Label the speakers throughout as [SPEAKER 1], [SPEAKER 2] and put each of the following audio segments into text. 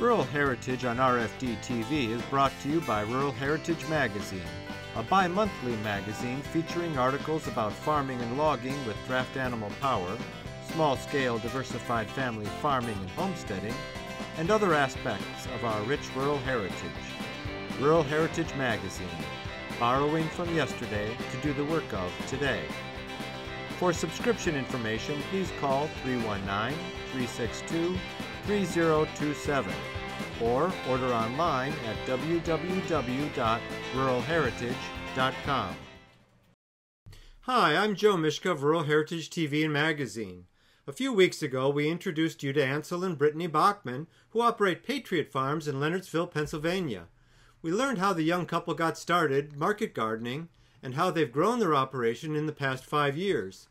[SPEAKER 1] Rural Heritage on RFD TV is brought to you by Rural Heritage Magazine, a bi monthly magazine featuring articles about farming and logging with draft animal power, small scale diversified family farming and homesteading, and other aspects of our rich rural heritage. Rural Heritage Magazine, borrowing from yesterday to do the work of today. For subscription information, please call 319 362 3027 or order online at www.ruralheritage.com. Hi, I'm Joe Mischka of Rural Heritage TV and Magazine. A few weeks ago, we introduced you to Ansel and Brittany Bachman, who operate Patriot Farms in Lenhartsville, Pennsylvania. We learned how the young couple got started market gardening and how they've grown their operation in the past five years.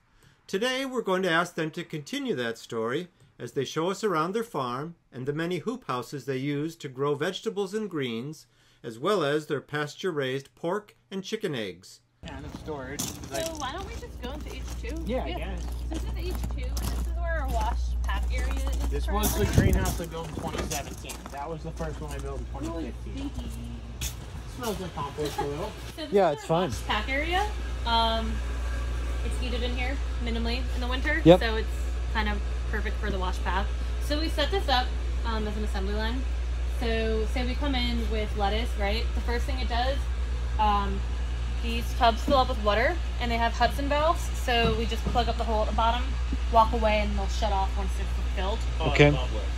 [SPEAKER 1] Today, we're going to ask them to continue that story as they show us around their farm and the many hoop houses they use to grow vegetables and greens, as well as their pasture raised pork and chicken eggs.
[SPEAKER 2] And of storage.
[SPEAKER 3] So why don't we just go into H2?
[SPEAKER 2] Yeah, I guess.
[SPEAKER 3] This is H2, and this is where our wash pack area is.
[SPEAKER 2] This was the greenhouse I built in 2017. That was the first one I built in 2015.
[SPEAKER 3] stinky.
[SPEAKER 2] Smells like compost a little.
[SPEAKER 3] So
[SPEAKER 1] Yeah, it's
[SPEAKER 3] our
[SPEAKER 1] fine.
[SPEAKER 3] Pack area. Um, it's heated in here minimally in the winter,
[SPEAKER 1] Yep.
[SPEAKER 3] so it's kind of perfect for the wash path. So we set this up um, as an assembly line. So say we come in with lettuce, right? The first thing it does, um, these tubs fill up with water, and they have Hudson valves. So we just plug up the hole at the bottom, walk away, and they'll shut off once they're filled.
[SPEAKER 1] Okay.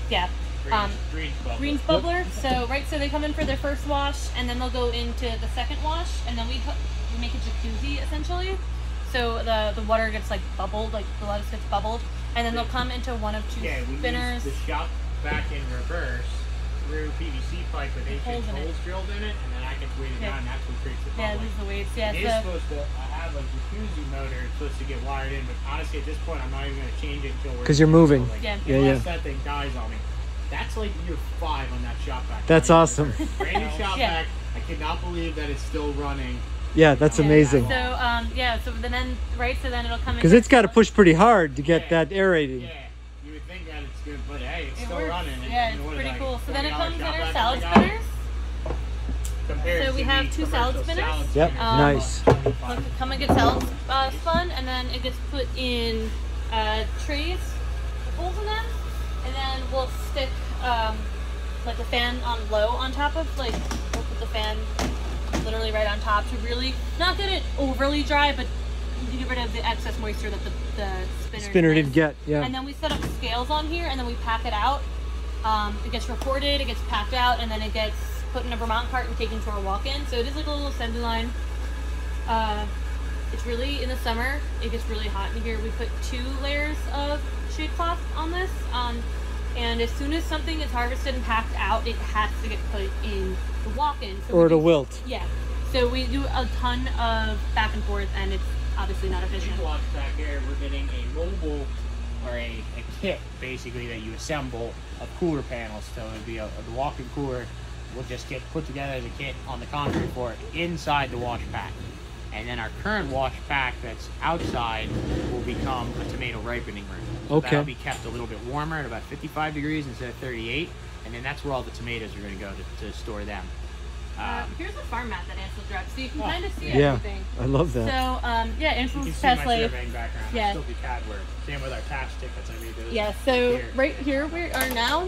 [SPEAKER 3] Yeah.
[SPEAKER 2] Green,
[SPEAKER 3] Um,
[SPEAKER 2] green bubble.
[SPEAKER 3] Greens bubbler. So right, so they come in for their first wash, and then they'll go into the second wash, and then we we make a jacuzzi essentially. So the the water gets like bubbled, like the lettuce gets bubbled, and then they'll come into one of two
[SPEAKER 2] Yeah, we
[SPEAKER 3] spinners.
[SPEAKER 2] use the shop vac in reverse through PVC pipe with eight
[SPEAKER 3] Holes
[SPEAKER 2] inch
[SPEAKER 3] in it.
[SPEAKER 2] holes drilled in it, and then I can weight it
[SPEAKER 3] Yeah.
[SPEAKER 2] down, and that's what creates the
[SPEAKER 3] Yeah,
[SPEAKER 2] bubbling.
[SPEAKER 3] these are the waves. Yeah,
[SPEAKER 2] it is
[SPEAKER 3] so
[SPEAKER 2] supposed to have a jacuzzi motor. It's supposed to get wired in, but honestly, at this point, I'm not even going to change it until we're
[SPEAKER 1] because you're moving.
[SPEAKER 2] building.
[SPEAKER 3] Yeah.
[SPEAKER 1] Yeah,
[SPEAKER 2] Unless
[SPEAKER 1] yeah.
[SPEAKER 2] that thing dies on me. That's like year five on that shop vac.
[SPEAKER 1] That's
[SPEAKER 2] Brand
[SPEAKER 1] awesome.
[SPEAKER 2] Brand new shop
[SPEAKER 3] Yeah.
[SPEAKER 2] vac. I cannot believe that it's still running.
[SPEAKER 1] Yeah, that's
[SPEAKER 2] Yeah.
[SPEAKER 1] amazing.
[SPEAKER 3] so um yeah, so then then right, so then it'll come in.
[SPEAKER 1] Because it's got to push pretty hard to get
[SPEAKER 2] Yeah.
[SPEAKER 1] that aerating.
[SPEAKER 2] Yeah, you would think that it's good, but hey, it's
[SPEAKER 3] It
[SPEAKER 2] still
[SPEAKER 3] works.
[SPEAKER 2] running.
[SPEAKER 3] Yeah,
[SPEAKER 2] and
[SPEAKER 3] it's
[SPEAKER 2] what is
[SPEAKER 3] pretty
[SPEAKER 2] that,
[SPEAKER 3] cool. So then it comes in our salad spinners. So we have two salad spinners.
[SPEAKER 2] salad
[SPEAKER 1] Yep.
[SPEAKER 3] Um,
[SPEAKER 1] nice.
[SPEAKER 3] Like, come and get salad uh, spun, and then it gets put in uh, trays holes in them, and then we'll stick um, like a fan on low on top of like we'll put the fan literally right on top to really not get it overly dry, but to get rid of the excess moisture that the, the spinner
[SPEAKER 1] Spinner did get, yeah.
[SPEAKER 3] And then we set up scales on here, and then we pack it out. Um, it gets reported, it gets packed out, and then it gets put in a Vermont cart and taken to our walk-in. So it is like a little assembly line. Uh, it's really in the summer. It gets really hot in here. We put two layers of shade cloth on this, um, and as soon as something is harvested and packed out, it has to get put in the walk-in. So
[SPEAKER 1] Or
[SPEAKER 3] we
[SPEAKER 1] to
[SPEAKER 3] do-
[SPEAKER 1] wilt.
[SPEAKER 3] Yeah. So we do a ton of back and forth, and it's obviously not efficient.
[SPEAKER 2] These watch back here, we're getting a mobile or a, a kit basically that you assemble of cooler panels. So it'd be a, the walk-in cooler will just get put together as a kit on the concrete floor inside the wash pack. And then our current wash pack that's outside will become a tomato ripening room. So
[SPEAKER 1] Okay.
[SPEAKER 2] That'll be kept a little bit warmer at about 55 degrees instead of 38. And then that's where all the tomatoes are going to go to, to store them.
[SPEAKER 3] Uh,
[SPEAKER 2] Um,
[SPEAKER 3] here's a farm map that Ansel drew up, so you can
[SPEAKER 2] Oh.
[SPEAKER 3] kind of see
[SPEAKER 1] Yeah,
[SPEAKER 3] everything.
[SPEAKER 1] I love that.
[SPEAKER 3] So, um, yeah,
[SPEAKER 2] you
[SPEAKER 3] Ansel's
[SPEAKER 2] can see
[SPEAKER 3] past
[SPEAKER 2] my
[SPEAKER 3] life.
[SPEAKER 2] surveying background.
[SPEAKER 3] Yeah.
[SPEAKER 2] I still do CAD work. Same with our task tickets. I made those.
[SPEAKER 3] Yeah, so
[SPEAKER 2] Here.
[SPEAKER 3] right here we are now.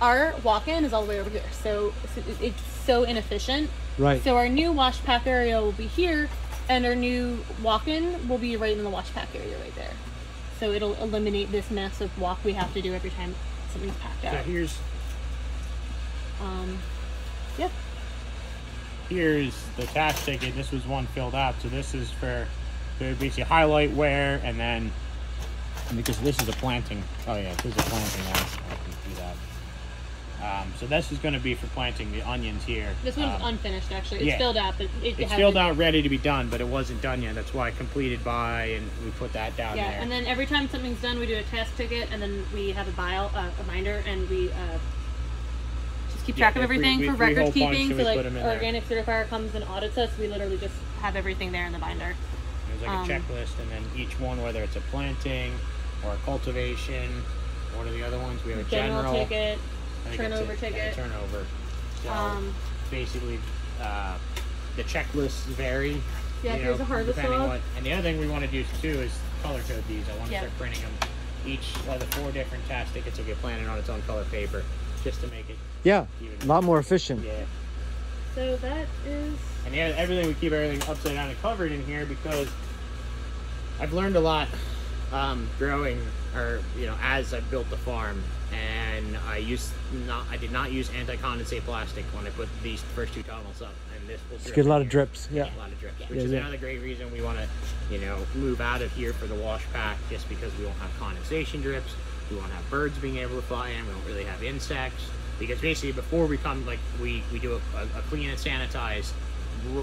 [SPEAKER 3] Our walk-in is all the way over here, so it's- it's so inefficient.
[SPEAKER 1] Right.
[SPEAKER 3] So our new wash pack area will be here, and our new walk-in will be right in the wash pack area right there. So it'll eliminate this massive walk we have to do every time something's packed
[SPEAKER 2] So
[SPEAKER 3] out.
[SPEAKER 2] here's
[SPEAKER 3] Um, yep.
[SPEAKER 2] here's the task ticket. This was one filled out. So this is for the basically highlight wear, and then because this is a planting. Oh yeah, this is a planting one. I can do that. Um, so this is going to be for planting the onions here.
[SPEAKER 3] This one's
[SPEAKER 2] Um,
[SPEAKER 3] unfinished actually. It's
[SPEAKER 2] yeah.
[SPEAKER 3] filled out, but it, it
[SPEAKER 2] It's filled out, ready to be done, but it wasn't done yet. That's why I completed by, and we put that down
[SPEAKER 3] Yeah,
[SPEAKER 2] there.
[SPEAKER 3] and then every time something's done, we do a task ticket, and then we have a bio, uh, a binder, and we uh, just keep track of
[SPEAKER 2] yeah, three-
[SPEAKER 3] everything
[SPEAKER 2] we-
[SPEAKER 3] for record keeping. So like,
[SPEAKER 2] put 'em there.
[SPEAKER 3] organic certifier comes and audits us. We literally just have everything there in the binder.
[SPEAKER 2] There's like
[SPEAKER 3] um,
[SPEAKER 2] a checklist, and then each one, whether it's a planting or a cultivation, one of the other ones, we have a
[SPEAKER 3] General,
[SPEAKER 2] general.
[SPEAKER 3] ticket.
[SPEAKER 2] I think
[SPEAKER 3] Turnover
[SPEAKER 2] that's it.
[SPEAKER 3] ticket.
[SPEAKER 2] Yeah, turnover. So
[SPEAKER 3] Um,
[SPEAKER 2] basically, uh, the checklists vary.
[SPEAKER 3] Yeah,
[SPEAKER 2] you
[SPEAKER 3] here's a harvest
[SPEAKER 2] depending
[SPEAKER 3] log.
[SPEAKER 2] what. And the other thing we want to do too is color code these. I want to
[SPEAKER 3] Yeah.
[SPEAKER 2] start printing them. Each of the four different task tickets will get planted on its own color paper, just to make it
[SPEAKER 4] Yeah,
[SPEAKER 2] even.
[SPEAKER 4] a lot more efficient.
[SPEAKER 2] Yeah.
[SPEAKER 3] so that is
[SPEAKER 2] And yeah, everything we keep everything upside down and covered in here because I've learned a lot um, growing or you know as I built the farm, and I used not I did not use anti-condensate plastic when I put these first two tunnels up, and this will
[SPEAKER 4] get a lot of drips. Yeah.
[SPEAKER 2] a lot of drips, which
[SPEAKER 4] Yeah,
[SPEAKER 2] is
[SPEAKER 4] yeah.
[SPEAKER 2] another great reason we want to, you know, move out of here for the wash pack, just because we won't have condensation drips, we won't have birds being able to fly in, we don't really have insects, because basically before we come, like we we do a, a, clean and sanitize,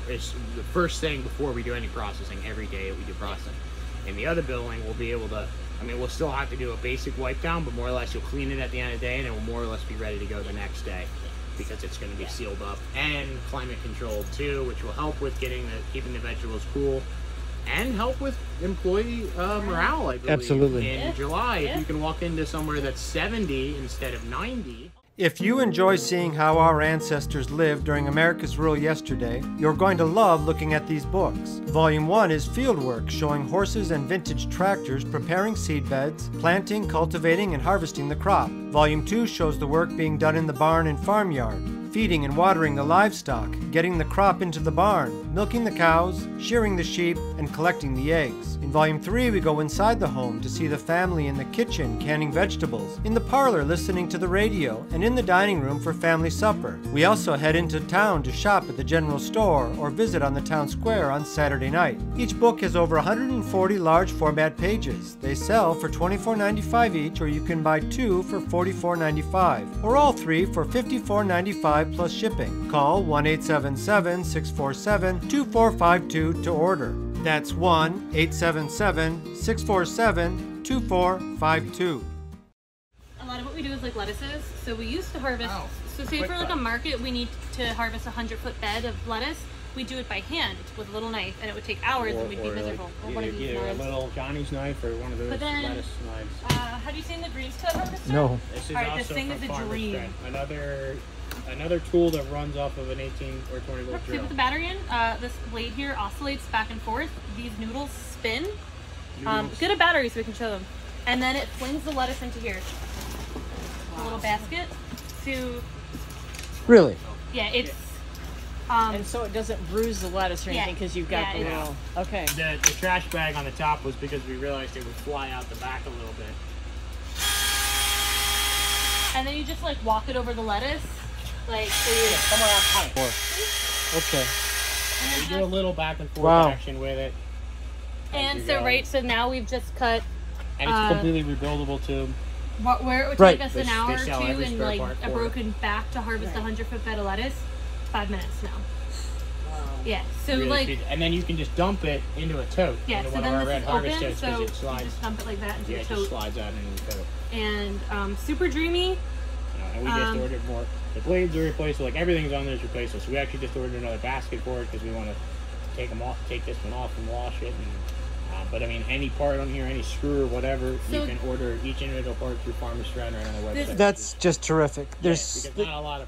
[SPEAKER 2] it's the first thing before we do any processing every day that we do processing. In the other building, we'll be able to. I mean, we'll still have to do a basic wipe down, but more or less you'll clean it at the end of the day, and it will more or less be ready to go the next day because it's going to be sealed up and climate controlled too, which will help with getting the keeping the vegetables cool and help with employee uh, morale. I believe
[SPEAKER 4] Absolutely.
[SPEAKER 2] in
[SPEAKER 3] Yeah.
[SPEAKER 2] July,
[SPEAKER 3] Yeah.
[SPEAKER 2] if you can walk into somewhere that's 70 instead of 90.
[SPEAKER 1] If you enjoy seeing how our ancestors lived during America's rule yesterday, you're going to love looking at these books. Volume 1 is Fieldwork, showing horses and vintage tractors preparing seed beds, planting, cultivating, and harvesting the crop. Volume 2 shows the work being done in the barn and farmyard, feeding and watering the livestock, getting the crop into the barn, milking the cows, shearing the sheep, and collecting the eggs. In Volume 3, we go inside the home to see the family in the kitchen canning vegetables, in the parlor listening to the radio, and in the dining room for family supper. We also head into town to shop at the general store or visit on the town square on Saturday night. Each book has over 140 large format pages. They sell for $24.95 each, or you can buy two for $44.95, or all three for $54.95 plus shipping. Call 1 877 647 2452 to order. That's 1 877 647 2452.
[SPEAKER 3] a lot of what we do is like lettuces. So we used to harvest.
[SPEAKER 2] Oh,
[SPEAKER 3] so say
[SPEAKER 2] quick
[SPEAKER 3] for like
[SPEAKER 2] cut.
[SPEAKER 3] a market, we need to harvest a hundred foot bed of lettuce. We do it by hand with a little knife, and it would take hours, and we'd be miserable. or one
[SPEAKER 2] either,
[SPEAKER 3] of these
[SPEAKER 2] either a little Johnny's knife or one of those
[SPEAKER 3] But then-
[SPEAKER 2] lettuce knives.
[SPEAKER 3] Uh, have you seen the greens cut harvester?
[SPEAKER 4] No.
[SPEAKER 2] This is
[SPEAKER 3] All right,
[SPEAKER 2] also
[SPEAKER 3] this thing
[SPEAKER 2] from
[SPEAKER 3] is a dream.
[SPEAKER 2] Thread. Another another tool that runs off of an 18 or 20 volt
[SPEAKER 3] See
[SPEAKER 2] drill.
[SPEAKER 3] with the battery in, uh, this blade here oscillates back and forth. These noodles spin. Um, get a battery so we can show them. And then it flings the lettuce into here. A little basket. To
[SPEAKER 4] Really?
[SPEAKER 3] yeah, it's um,
[SPEAKER 5] And so it doesn't bruise the lettuce or anything because you've got
[SPEAKER 3] Yeah,
[SPEAKER 5] the
[SPEAKER 3] it's-
[SPEAKER 5] little. Okay.
[SPEAKER 2] The, the trash bag on the top was because we realized it would fly out the back a little bit.
[SPEAKER 3] and then you just like walk it over the lettuce, like so you,
[SPEAKER 2] Come on, cut it.
[SPEAKER 4] Okay.
[SPEAKER 3] and,
[SPEAKER 2] We
[SPEAKER 3] then
[SPEAKER 2] do a little back and forth
[SPEAKER 4] Wow.
[SPEAKER 2] action with it,
[SPEAKER 3] and so
[SPEAKER 2] go.
[SPEAKER 3] right, so now we've just cut
[SPEAKER 2] and it's
[SPEAKER 3] Uh,
[SPEAKER 2] completely rebuildable too.
[SPEAKER 3] wh- where it would
[SPEAKER 4] Right.
[SPEAKER 3] take us
[SPEAKER 2] They-
[SPEAKER 3] an hour or two and like a broken back to harvest a hundred foot bed of lettuce. Five minutes now. Yeah. So
[SPEAKER 2] Really
[SPEAKER 3] like
[SPEAKER 2] speed- and then you can just dump it into a tote.
[SPEAKER 3] yeah.
[SPEAKER 2] into
[SPEAKER 3] So
[SPEAKER 2] one
[SPEAKER 3] then
[SPEAKER 2] of our
[SPEAKER 3] this
[SPEAKER 2] red
[SPEAKER 3] is
[SPEAKER 2] harvest
[SPEAKER 3] open,
[SPEAKER 2] totes
[SPEAKER 3] so you
[SPEAKER 2] it slides.
[SPEAKER 3] just dump it like that into
[SPEAKER 2] Yeah,
[SPEAKER 3] a
[SPEAKER 2] it just slides out into the tote.
[SPEAKER 3] and um, super dreamy.
[SPEAKER 2] You and we just
[SPEAKER 3] Um,
[SPEAKER 2] ordered more. The blades are replaceable. Like everything's on there is replaceable. So we actually just ordered another basket for it because we want to take them off, take this one off and wash it. And, uh, but I mean, any part on here, any screw or whatever,
[SPEAKER 3] So-
[SPEAKER 2] you can order each individual part through Farmers Friend right on the website.
[SPEAKER 4] That's just terrific.
[SPEAKER 2] Yeah,
[SPEAKER 4] There's
[SPEAKER 2] because not a lot of,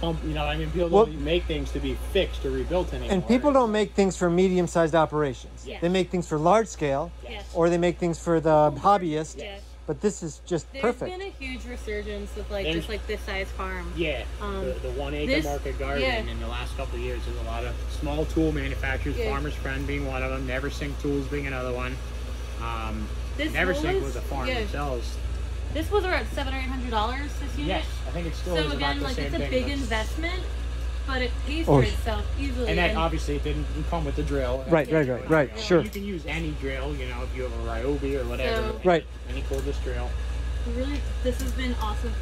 [SPEAKER 2] pump, you know, I mean, people
[SPEAKER 4] Well-
[SPEAKER 2] don't make things to be fixed or rebuilt anymore.
[SPEAKER 4] and people don't make things for medium-sized operations.
[SPEAKER 3] Yeah.
[SPEAKER 4] They make things for large scale,
[SPEAKER 3] Yes.
[SPEAKER 4] or they make things for the hobbyist.
[SPEAKER 3] Yes.
[SPEAKER 4] But this is just
[SPEAKER 3] There's
[SPEAKER 4] perfect.
[SPEAKER 3] been a huge resurgence with like
[SPEAKER 2] There's-
[SPEAKER 3] just like this size farm.
[SPEAKER 2] Yeah,
[SPEAKER 3] Um,
[SPEAKER 2] the, the one acre
[SPEAKER 3] this-
[SPEAKER 2] market garden
[SPEAKER 3] yeah.
[SPEAKER 2] in the last couple of years, there's a lot of small tool manufacturers,
[SPEAKER 3] Yeah.
[SPEAKER 2] Farmer's Friend being one of them, Neversink Tools being another one. Um,
[SPEAKER 3] This
[SPEAKER 2] Neversink
[SPEAKER 3] was-
[SPEAKER 2] was a farm
[SPEAKER 3] yeah.
[SPEAKER 2] that sells.
[SPEAKER 3] This was around seven or eight hundred dollars this unit.
[SPEAKER 2] Yes, I think it still
[SPEAKER 3] So
[SPEAKER 2] is
[SPEAKER 3] again,
[SPEAKER 2] about the
[SPEAKER 3] like
[SPEAKER 2] same
[SPEAKER 3] it's a big
[SPEAKER 2] but-
[SPEAKER 3] investment, but it pays
[SPEAKER 4] Oh,
[SPEAKER 3] for
[SPEAKER 4] sh-
[SPEAKER 3] itself easily.
[SPEAKER 2] And that obviously it didn't come with the drill.
[SPEAKER 4] Right, right, right, right,
[SPEAKER 2] You
[SPEAKER 4] sure.
[SPEAKER 2] You can use any drill, you know, if you have a Ryobi or whatever.
[SPEAKER 3] So-
[SPEAKER 2] any-
[SPEAKER 4] Right.
[SPEAKER 2] Any cordless drill.
[SPEAKER 3] really, this has been awesome. Um,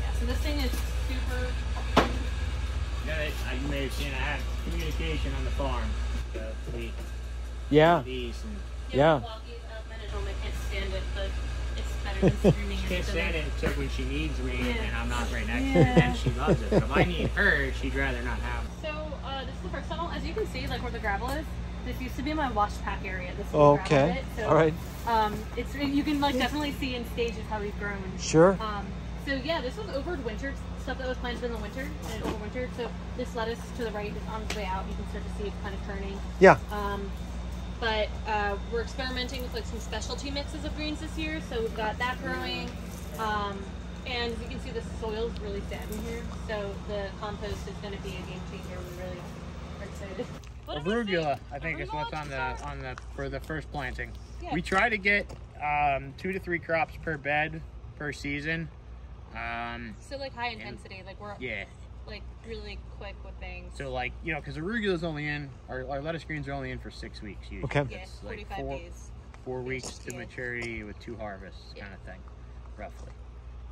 [SPEAKER 3] yeah, so this thing is super.
[SPEAKER 2] Yeah, uh, you may have seen I had communication on the farm. The fleet,
[SPEAKER 4] Yeah.
[SPEAKER 2] these and
[SPEAKER 4] Yeah.
[SPEAKER 3] Walkies can't stand it, but it's better than streaming.
[SPEAKER 2] Can't stand it except when she needs me
[SPEAKER 3] Yeah.
[SPEAKER 2] and I'm not right next to her. and she loves it. But if I need her, she'd rather not have me.
[SPEAKER 3] So uh, this is the first tunnel. As you can see, like where the gravel is, this used to be my wash pack area. This is gravel
[SPEAKER 4] Okay.
[SPEAKER 3] so,
[SPEAKER 4] All right.
[SPEAKER 3] Um, it's you can like definitely see in stages how we've grown.
[SPEAKER 4] Sure.
[SPEAKER 3] Um, So yeah, this was overwintered stuff that was planted in the winter and it overwintered. So this lettuce to the right is on its way out. You can start to see it kind of turning.
[SPEAKER 4] Yeah.
[SPEAKER 3] Um, but uh, we're experimenting with like some specialty mixes of greens this year. So we've got that growing. Um, and as you can see, the soil is really sad in here. So the compost is going to be a game changer. We really are excited. What do we think?
[SPEAKER 2] Arugula, I think is what's on the on the for the first planting.
[SPEAKER 3] Yeah.
[SPEAKER 2] We try to get um, two to three crops per bed per season. Um,
[SPEAKER 3] So like high intensity, like we're
[SPEAKER 2] yeah.
[SPEAKER 3] Like really quick with things.
[SPEAKER 2] So like you know, because arugula's only in, our, our lettuce greens are only in for six weeks usually.
[SPEAKER 4] Okay.
[SPEAKER 3] yeah,
[SPEAKER 2] It's like four,
[SPEAKER 3] days.
[SPEAKER 2] four weeks to maturity with two harvests,
[SPEAKER 3] Yeah.
[SPEAKER 2] kind of thing, roughly,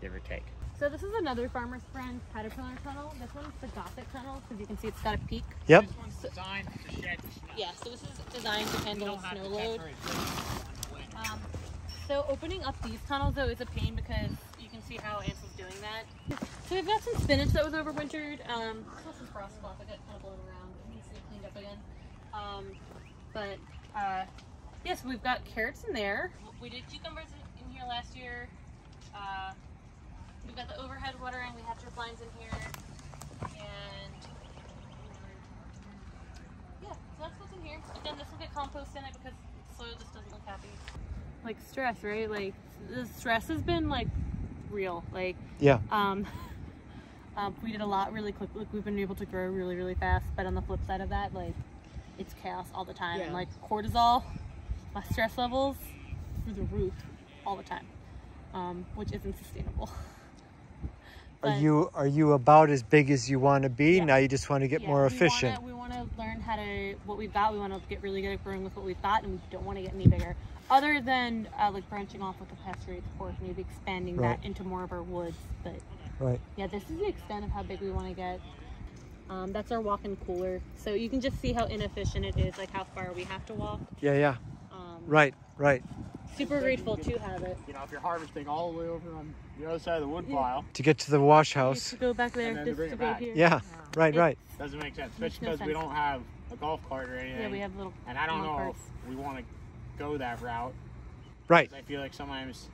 [SPEAKER 2] give or take.
[SPEAKER 3] So this is another farmer's friend caterpillar tunnel. This one's the Gothic tunnel because you can see it's got a peak.
[SPEAKER 4] Yep.
[SPEAKER 2] This one's designed to shed snow.
[SPEAKER 3] Yeah, so this is designed to handle snow
[SPEAKER 2] to
[SPEAKER 3] load.
[SPEAKER 2] temper it just on the wind.
[SPEAKER 3] Um, so opening up these tunnels though is a pain because you can see how ants was doing that. So we've got some spinach that was overwintered. Um, some frost spots that got kind of blown around. It needs to be cleaned up again. Um, but uh, yes, we've got carrots in there. We did cucumbers in, here last year. Uh, we've got the overhead watering. We have drip lines in here, and yeah, so that's what's in here. Again, this will get compost in it because the soil just doesn't look happy. Like stress, right? Like the stress has been like real. Like
[SPEAKER 4] Yeah.
[SPEAKER 3] um, um, we did a lot really quick. Like we've been able to grow really, really fast. But on the flip side of that, like it's chaos all the time.
[SPEAKER 5] Yeah.
[SPEAKER 3] Like cortisol, my stress levels through the roof all the time, um, which isn't sustainable.
[SPEAKER 4] Are you are you about as big as you want to be?
[SPEAKER 3] Yeah.
[SPEAKER 4] Now you just want to get
[SPEAKER 3] yeah,
[SPEAKER 4] more
[SPEAKER 3] we
[SPEAKER 4] efficient.
[SPEAKER 3] Wanna, we want to learn how to what we've got. We want to get really good at growing with what we've got, and we don't want to get any bigger. Other than uh, like branching off with the pasture pork, maybe expanding
[SPEAKER 4] Right.
[SPEAKER 3] that into more of our woods. But
[SPEAKER 4] Right.
[SPEAKER 3] yeah, this is the extent of how big we want to get. Um, that's our walk-in cooler, so you can just see how inefficient it is, like how far we have to walk.
[SPEAKER 4] Yeah, yeah.
[SPEAKER 3] Um,
[SPEAKER 4] Right, right.
[SPEAKER 3] Super grateful to have it.
[SPEAKER 2] You know, if you're harvesting all the way over on the other side of the wood
[SPEAKER 3] Yeah.
[SPEAKER 2] pile,
[SPEAKER 4] To get to the wash house.
[SPEAKER 3] to go back there
[SPEAKER 2] And to bring
[SPEAKER 3] to
[SPEAKER 2] it
[SPEAKER 3] go
[SPEAKER 2] back.
[SPEAKER 3] here.
[SPEAKER 4] Yeah. Right,
[SPEAKER 3] It-
[SPEAKER 4] right.
[SPEAKER 2] doesn't make sense,
[SPEAKER 3] Makes
[SPEAKER 2] especially
[SPEAKER 3] no
[SPEAKER 2] because we don't have a golf cart or anything.
[SPEAKER 3] Yeah, we have little.
[SPEAKER 2] and I don't know
[SPEAKER 3] carts.
[SPEAKER 2] if we want to go that route.
[SPEAKER 4] Right.
[SPEAKER 2] I feel like sometimes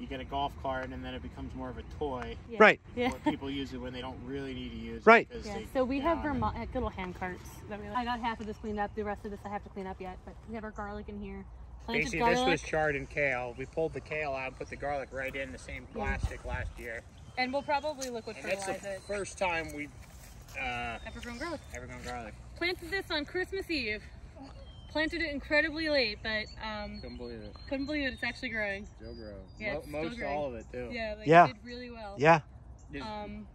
[SPEAKER 2] you get a golf cart and then it becomes more of a toy.
[SPEAKER 3] Yeah.
[SPEAKER 4] Right.
[SPEAKER 3] Yeah.
[SPEAKER 2] Where people use it when they don't really need to use it. Right.
[SPEAKER 3] Yeah, so we have. Vermont like little hand carts. That we I got half of this cleaned up. The rest of this I have to clean up yet. But we have our garlic in here. Planted
[SPEAKER 2] Basically,
[SPEAKER 3] garlic,
[SPEAKER 2] this was chard and kale. We pulled the kale out and put the garlic right in the same plastic last year.
[SPEAKER 3] and we'll probably liquid
[SPEAKER 2] And that's the
[SPEAKER 3] it.
[SPEAKER 2] first time we uh,
[SPEAKER 3] Ever grown garlic.
[SPEAKER 2] ever grown garlic.
[SPEAKER 3] Planted this on Christmas Eve. Planted it incredibly late, but um,
[SPEAKER 2] Couldn't believe it.
[SPEAKER 3] couldn't believe it. It's actually growing.
[SPEAKER 2] Still grow.
[SPEAKER 3] Yeah,
[SPEAKER 2] Mo-
[SPEAKER 3] still
[SPEAKER 2] most
[SPEAKER 3] growing.
[SPEAKER 2] all of it too.
[SPEAKER 3] Yeah, like
[SPEAKER 4] Yeah.
[SPEAKER 3] did really well.
[SPEAKER 4] Yeah.
[SPEAKER 3] Um,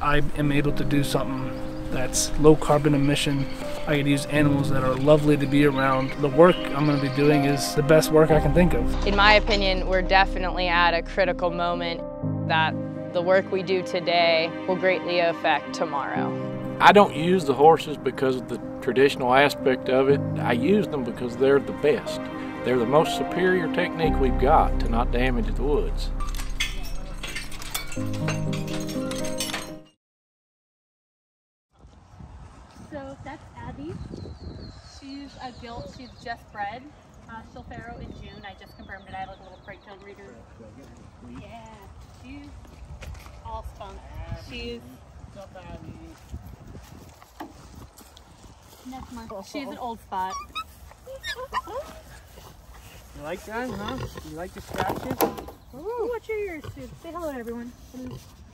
[SPEAKER 6] I am able to do something that's low carbon emission. I get to use animals that are lovely to be around. The work I'm going to be doing is the best work I can think of.
[SPEAKER 7] In my opinion, we're definitely at a critical moment that the work we do today will greatly affect tomorrow.
[SPEAKER 8] I don't use the horses because of the traditional aspect of it. I use them because they're the best. They're the most superior technique we've got to not damage the woods.
[SPEAKER 3] so that's Abby. She's a gilt. She's just bred. Uh, she'll farrow in June. I just confirmed it. I have like a little Preg-Tone reader. Yeah, she's all spunk. She's That's my, she's an old spot.
[SPEAKER 2] You like that, huh? You like the scratches?
[SPEAKER 3] Ooh, what's your ears? dude? Say hello to everyone.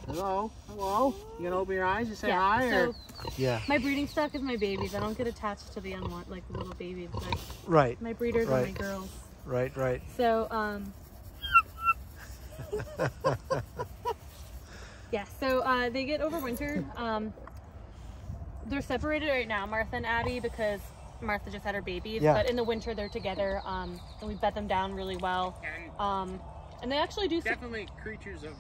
[SPEAKER 2] Hello, hello. You gonna open your eyes and say
[SPEAKER 3] yeah,
[SPEAKER 2] hi, or
[SPEAKER 3] so
[SPEAKER 4] Yeah.
[SPEAKER 3] my breeding stock is my babies. I don't get attached to the unwanted, like the little babies, but
[SPEAKER 4] Right.
[SPEAKER 3] my breeders are my girls.
[SPEAKER 4] Right, right.
[SPEAKER 3] So, um, yeah, so uh, they get overwintered. Um, they're separated right now, Martha and Abby, because Martha just had her babies.
[SPEAKER 4] Yeah.
[SPEAKER 3] But in the winter, they're together, um, and we bed them down really well.
[SPEAKER 2] and
[SPEAKER 3] Um, and they actually do. sup-
[SPEAKER 2] definitely creatures of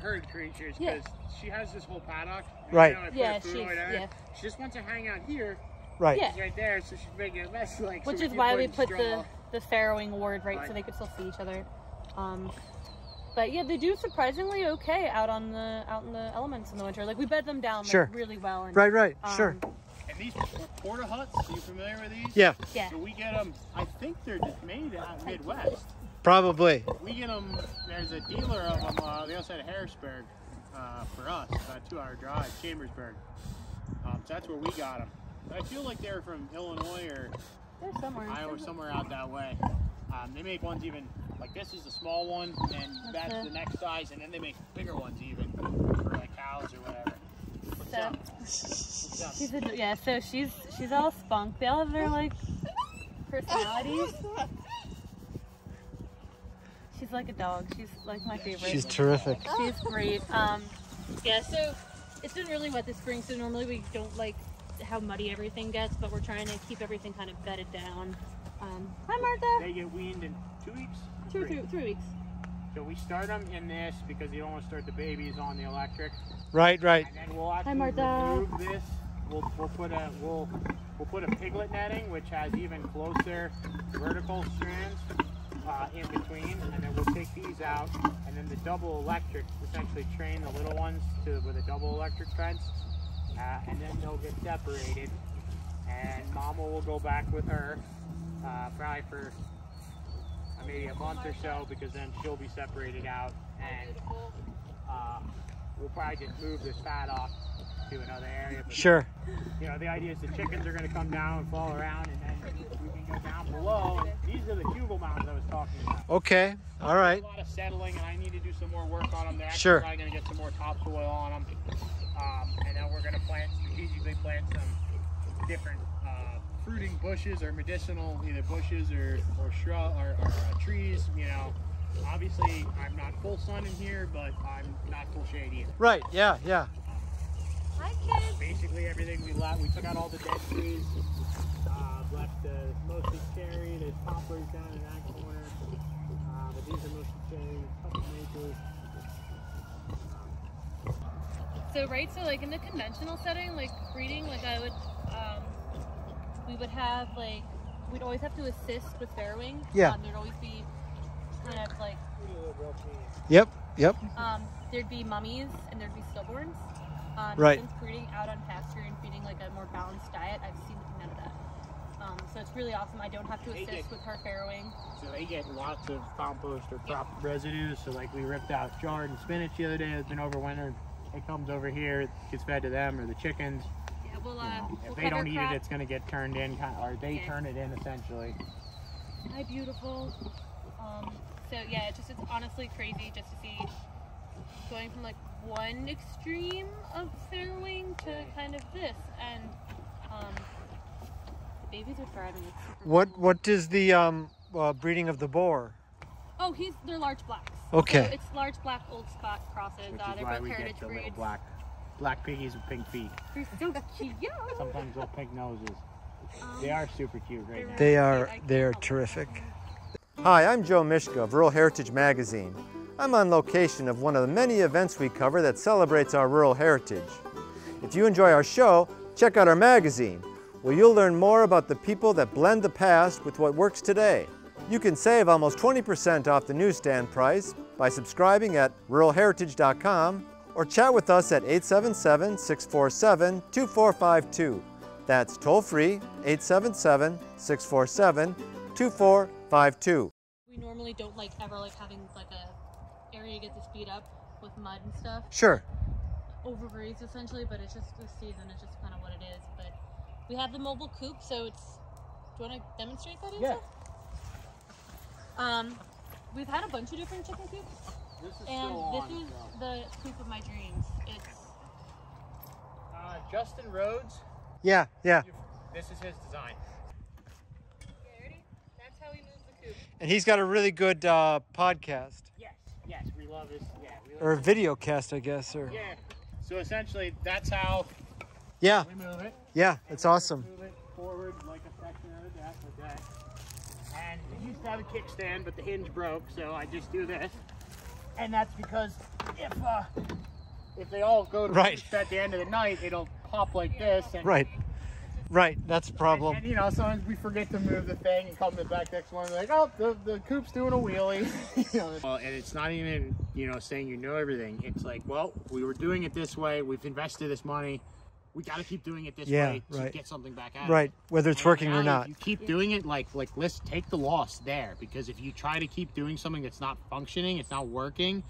[SPEAKER 2] herd creatures
[SPEAKER 3] Yeah.
[SPEAKER 2] because she has this whole paddock.
[SPEAKER 4] Right.
[SPEAKER 2] You know, I
[SPEAKER 3] Yeah, she's-
[SPEAKER 2] over there.
[SPEAKER 3] yeah.
[SPEAKER 2] She just wants to hang out here.
[SPEAKER 4] Right.
[SPEAKER 3] Yeah.
[SPEAKER 2] Right there, so she's making it less like.
[SPEAKER 3] which
[SPEAKER 2] we
[SPEAKER 3] is why we put
[SPEAKER 2] straw.
[SPEAKER 3] the the farrowing ward right, so they could still see each other. Um, but yeah, they do surprisingly okay out on the out in the elements in the winter. Like we bed them down like,
[SPEAKER 4] Sure.
[SPEAKER 3] really well. And,
[SPEAKER 4] Right, right. Sure.
[SPEAKER 3] um,
[SPEAKER 2] And these porta huts, are you familiar with these?
[SPEAKER 4] Yeah.
[SPEAKER 3] Yeah.
[SPEAKER 2] So we get them. I think they're just made out Midwest.
[SPEAKER 4] Probably.
[SPEAKER 2] We get them. There's a dealer of them uh, the other side of Harrisburg uh, for us, about a two-hour drive, Chambersburg. Um, so that's where we got them. But I feel like they're from Illinois or
[SPEAKER 3] They're somewhere.
[SPEAKER 2] Iowa, somewhere out that way. Um, they make ones even like this is the small one, and that's,
[SPEAKER 3] That's
[SPEAKER 2] the
[SPEAKER 3] the-
[SPEAKER 2] next size, and then they make bigger ones even for like cows or whatever. What's
[SPEAKER 3] So-
[SPEAKER 2] up? What's up?
[SPEAKER 3] She's a, yeah, so she's she's all spunk. They all have their like personalities. She's like a dog. She's like my favorite.
[SPEAKER 4] She's terrific.
[SPEAKER 3] She's great. Um, yeah, so it's been really wet this spring, so normally we don't like how muddy everything gets, but we're trying to keep everything kind of bedded down. Um, hi Martha.
[SPEAKER 2] They get weaned in two weeks.
[SPEAKER 3] Two,
[SPEAKER 2] Three.
[SPEAKER 3] three, three weeks.
[SPEAKER 2] So we start them in this because you don't want to start the babies on the electric.
[SPEAKER 4] Right, right.
[SPEAKER 2] And then we'll actually
[SPEAKER 3] Martha.
[SPEAKER 2] remove this. We'll, we'll put a we'll we'll put a piglet netting which has even closer vertical strands uh, in between, and then we'll take these out, and then the double electric essentially train the little ones to with a double electric fence, uh, and then they'll get separated, and Mama will go back with her uh, probably for maybe a month or so because then she'll be separated out and uh, we'll probably just move this fat off to another area. But,
[SPEAKER 4] Sure.
[SPEAKER 2] You know, the idea is the chickens are going to come down and fall around, and then we can go down below. These are the cubicle mounds I was talking about.
[SPEAKER 4] Okay. All right.
[SPEAKER 2] A lot of settling, and I need to do some more work on them. They're actually
[SPEAKER 4] Sure.
[SPEAKER 2] probably going to get some more topsoil on them, um, and then we're going to plant strategically plant some different uh, fruiting bushes or medicinal either bushes or or shrub or, or uh, trees. You know, obviously I'm not full sun in here, but I'm not full shade either.
[SPEAKER 4] Right. Yeah, yeah.
[SPEAKER 3] Hi kids.
[SPEAKER 2] Basically everything we left, we took out all the dead trees, uh, left uh, mostly cherry. There's poplars down in that corner, uh, but these are mostly cherry. Couple maples.
[SPEAKER 3] So right, so like in the conventional setting, like breeding, like I would, um, we would have like we'd always have to assist with farrowing.
[SPEAKER 4] Yeah.
[SPEAKER 3] Um, there'd always be kind of like
[SPEAKER 4] Yep. Yep.
[SPEAKER 3] um, there'd be mummies and there'd be stillborns. Um,
[SPEAKER 4] Right.
[SPEAKER 3] Since breeding out on pasture and feeding like a more balanced diet, I've seen none of that. Um, so it's really awesome. I don't have to assist
[SPEAKER 2] get-
[SPEAKER 3] with her farrowing.
[SPEAKER 2] So they get lots of compost or crop residues. So like we ripped out chard and spinach the other day that's been overwintered. It comes over here, it gets fed to them or the chickens.
[SPEAKER 3] Yeah, we'll,
[SPEAKER 2] You
[SPEAKER 3] uh,
[SPEAKER 2] know,
[SPEAKER 3] we'll
[SPEAKER 2] if they don't eat
[SPEAKER 3] crop.
[SPEAKER 2] it, it's going to get turned in, or they
[SPEAKER 3] Yeah.
[SPEAKER 2] turn it in essentially.
[SPEAKER 3] Hi, beautiful. Um, so yeah, it's just it's honestly crazy just to see going from like one extreme of farrowing to kind of this, and um, the babies are thriving. It's super
[SPEAKER 4] What does the um uh, breeding of the boar?
[SPEAKER 3] Oh, he's they're large blacks.
[SPEAKER 4] Okay.
[SPEAKER 3] So it's large black old spot crosses.
[SPEAKER 2] Which
[SPEAKER 3] uh,
[SPEAKER 2] is
[SPEAKER 3] they're
[SPEAKER 2] why
[SPEAKER 3] both
[SPEAKER 2] we
[SPEAKER 3] heritage
[SPEAKER 2] get the little
[SPEAKER 3] breeds.
[SPEAKER 2] black black piggies with pink feet.
[SPEAKER 3] They're so cute.
[SPEAKER 2] Sometimes little pink noses.
[SPEAKER 3] Um,
[SPEAKER 2] They are super cute right now.
[SPEAKER 4] They are they are terrific.
[SPEAKER 1] Hi, I'm Joe Mischka of Rural Heritage Magazine. I'm on location of one of the many events we cover that celebrates our rural heritage. If you enjoy our show, check out our magazine, where you'll learn more about the people that blend the past with what works today. You can save almost 20% off the newsstand price by subscribing at ruralheritage.com or chat with us at 877 647 2452. That's toll free 877 647 2452.
[SPEAKER 3] We normally don't like ever like having like a area get to speed up with mud and stuff.
[SPEAKER 4] Sure.
[SPEAKER 3] overgrazed essentially, but it's just this season. It's just kind of what it is. But we have the mobile coop, so it's. Do you want to demonstrate that?
[SPEAKER 2] Yeah.
[SPEAKER 3] Isa? Um, we've had a bunch of different chicken coops,
[SPEAKER 2] This is
[SPEAKER 3] and
[SPEAKER 2] still
[SPEAKER 3] this
[SPEAKER 2] on.
[SPEAKER 3] is
[SPEAKER 2] so.
[SPEAKER 3] the coop of my dreams. It's
[SPEAKER 2] Uh, Justin Rhodes.
[SPEAKER 4] Yeah, yeah.
[SPEAKER 2] This is his design.
[SPEAKER 3] yeah. That's how he moves the coop.
[SPEAKER 4] And he's got a really good uh, podcast
[SPEAKER 2] Yes, yes, we love this. Yeah, love
[SPEAKER 4] or
[SPEAKER 2] a
[SPEAKER 4] video cast, I guess. Or
[SPEAKER 2] Yeah. So essentially, that's how
[SPEAKER 4] yeah,
[SPEAKER 2] we move it.
[SPEAKER 4] yeah. It's awesome.
[SPEAKER 2] Move it forward like a section of the deck, like that. And it used to have a kickstand, but the hinge broke, so I just do this. And that's because if uh, if they all go to
[SPEAKER 4] Right.
[SPEAKER 2] at the end of the night, it'll pop like this. And,
[SPEAKER 4] Right, right. That's a problem.
[SPEAKER 2] And, you know, sometimes we forget to move the thing and come to the back next morning like, oh, the, the coop's doing a wheelie. you know, well, and it's not even, you know, saying you know everything. It's like, well, we were doing it this way. We've invested this money. We got to keep doing it this
[SPEAKER 4] Yeah,
[SPEAKER 2] way to
[SPEAKER 4] right.
[SPEAKER 2] get something back out.
[SPEAKER 4] Right,
[SPEAKER 2] it.
[SPEAKER 4] whether it's
[SPEAKER 2] And
[SPEAKER 4] working or not.
[SPEAKER 2] You keep doing it like like let's take the loss there because if you try to keep doing something that's not functioning, it's not working.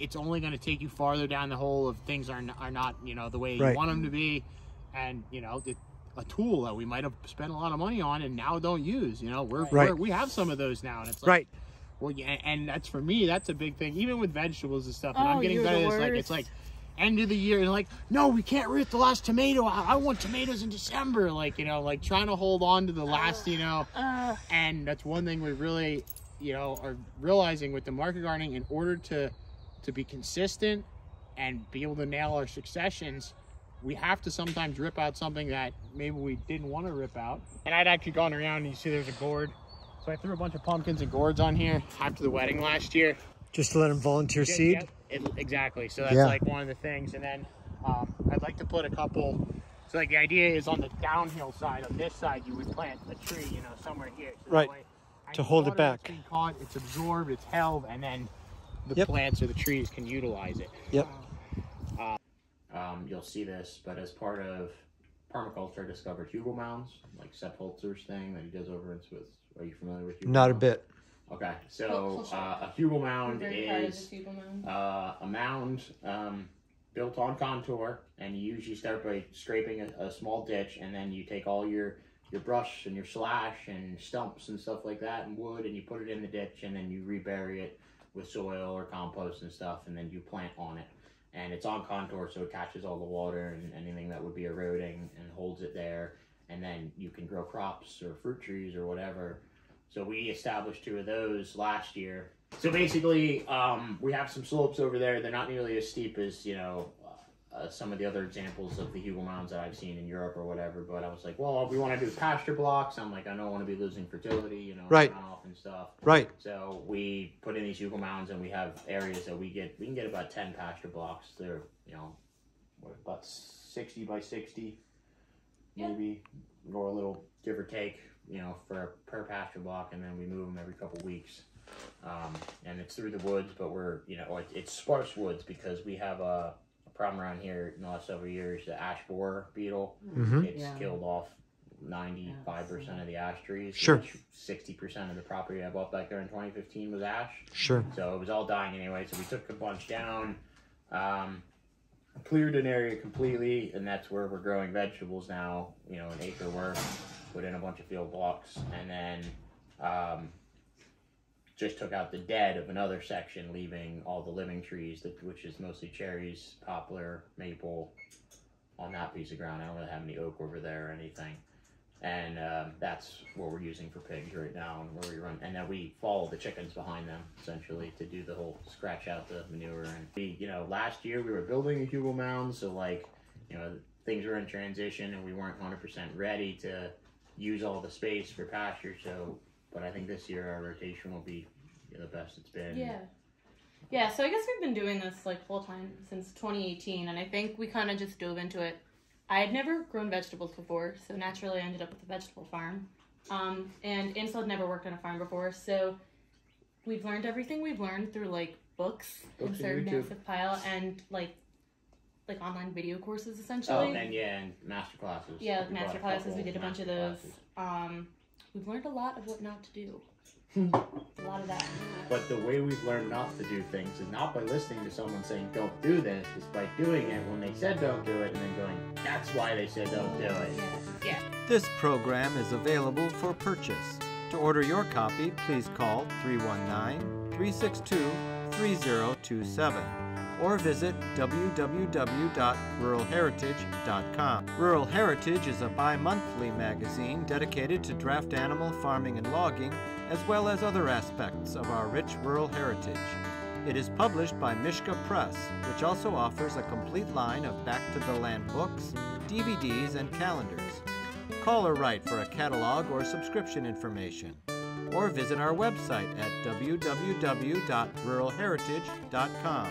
[SPEAKER 2] It's only going to take you farther down the hole of things are n- are not you know the way you want them to be, and you know it, a tool that we might have spent a lot of money on and now don't use. You know we're,
[SPEAKER 4] Right.
[SPEAKER 2] we're we have some of those now, and it's like,
[SPEAKER 4] Right.
[SPEAKER 2] well, yeah, and that's for me. That's a big thing. Even with vegetables and stuff, and I'm
[SPEAKER 5] Oh,
[SPEAKER 2] getting
[SPEAKER 5] you're
[SPEAKER 2] better.
[SPEAKER 5] the
[SPEAKER 2] at. Like it's like end of the year, and like, no, we can't root the last tomato. out. I want tomatoes in December. Like you know, like trying to hold on to the last, you know.
[SPEAKER 5] Uh,
[SPEAKER 2] And that's one thing we really, you know, are realizing with the market gardening. In order to to be consistent and be able to nail our successions, we have to sometimes rip out something that maybe we didn't want to rip out. And I'd actually gone around and you see there's a gourd. So I threw a bunch of pumpkins and gourds on here after the wedding last year.
[SPEAKER 4] Just to let them volunteer
[SPEAKER 2] Yeah,
[SPEAKER 4] seed.
[SPEAKER 2] yeah, it- exactly. So that's
[SPEAKER 4] Yeah.
[SPEAKER 2] like one of the things. And then um, I'd like to put a couple. So like the idea is on the downhill side, on this side, you would plant a tree, you know, somewhere here. So
[SPEAKER 4] Right.
[SPEAKER 2] way
[SPEAKER 4] To hold it back.
[SPEAKER 2] being Caught, it's absorbed, it's held, and then the
[SPEAKER 4] Yep.
[SPEAKER 2] plants or the trees can utilize it.
[SPEAKER 4] Yep.
[SPEAKER 2] Um, you'll see this, but as part of permaculture, I discovered Hugel mounds, like Sepp Holzer's thing that he does over in Swiss. Are you familiar with Hugel
[SPEAKER 4] Not a bit.
[SPEAKER 2] Okay, so uh, a Hugel mound
[SPEAKER 3] I'm very proud of
[SPEAKER 2] is
[SPEAKER 3] this people mound.
[SPEAKER 2] uh, a mound um, built on contour, and you usually start by scraping a, a small ditch, and then you take all your your brush and your slash and stumps and stuff like that and wood, and you put it in the ditch, and then you rebury it with soil or compost and stuff, and then you plant on it. And it's on contour, so it catches all the water and anything that would be eroding and holds it there. And then you can grow crops or fruit trees or whatever. So we established two of those last year. So basically, um, we have some slopes over there. They're not nearly as steep as you know uh, some of the other examples of the Hugel mounds that I've seen in Europe or whatever. But I was like, well, we want to do pasture blocks. I'm like, I don't want to be losing fertility, you know,
[SPEAKER 4] Right.
[SPEAKER 2] runoff and stuff.
[SPEAKER 4] Right.
[SPEAKER 2] So we put in these Hugel mounds, and we have areas that we get. We can get about ten pasture blocks. They're you know, what about sixty by sixty,
[SPEAKER 3] Yeah.
[SPEAKER 2] maybe, or a little give or take. You know, for per pasture block, and then we move them every couple weeks. Um, and it's through the woods, but we're you know it, it's sparse woods because we have a, a problem around here in the last several years. The ash borer beetle,
[SPEAKER 4] Mhm.
[SPEAKER 2] it's
[SPEAKER 5] Yeah.
[SPEAKER 2] killed off ninety five percent of the ash trees.
[SPEAKER 4] Sure.
[SPEAKER 2] Sixty percent of the property I bought back there in 2015 was ash.
[SPEAKER 4] Sure.
[SPEAKER 2] So it was all dying anyway. So we took a bunch down, um, cleared an area completely, and that's where we're growing vegetables now. You know, an acre worth, put in a bunch of field blocks, and then um, just took out the dead of another section, leaving all the living trees, that, which is mostly cherries, poplar, maple, on that piece of ground. I don't really have any oak over there or anything and um, that's what we're using for pigs right now, and where we run, and then we follow the chickens behind them essentially to do the whole scratch out the manure. And we, you know, last year we were building a Hugel mound, so like, you know, things were in transition, and we weren't 100% ready to use all the space for pasture. So, but I think this year our rotation will be the best it's been.
[SPEAKER 3] Yeah. Yeah, so I guess we've been doing this like full time since 2018, and I think we kind of just dove into it. I had never grown vegetables before, so naturally I ended up with a vegetable farm. Um, and Ansel had never worked on a farm before, so we've learned everything we've learned through like books,
[SPEAKER 2] Books and
[SPEAKER 3] insert
[SPEAKER 2] YouTube.
[SPEAKER 3] massive pile, and like like online video courses essentially.
[SPEAKER 2] Oh,
[SPEAKER 3] essentially.
[SPEAKER 2] and yeah, and master classes.
[SPEAKER 3] yeah,
[SPEAKER 2] We bought
[SPEAKER 3] master classes.
[SPEAKER 2] couple
[SPEAKER 3] We did a bunch of those. Um, we've learned a lot of what not to do. a lot of that.
[SPEAKER 2] But the way we've learned not to do things is not by listening to someone saying don't do this, it's by doing it when they said don't do it and then going, that's why they said don't do it.
[SPEAKER 3] Yeah.
[SPEAKER 1] This program is available for purchase. To order your copy, please call 319 362 3027 or visit www.ruralheritage.com. Rural Heritage is a bi monthly magazine dedicated to draft animal farming and logging, as well as other aspects of our rich rural heritage. It is published by Mischka Press, which also offers a complete line of back to the land books, DVDs, and calendars. Call or write for a catalog or subscription information, or visit our website at www.ruralheritage.com.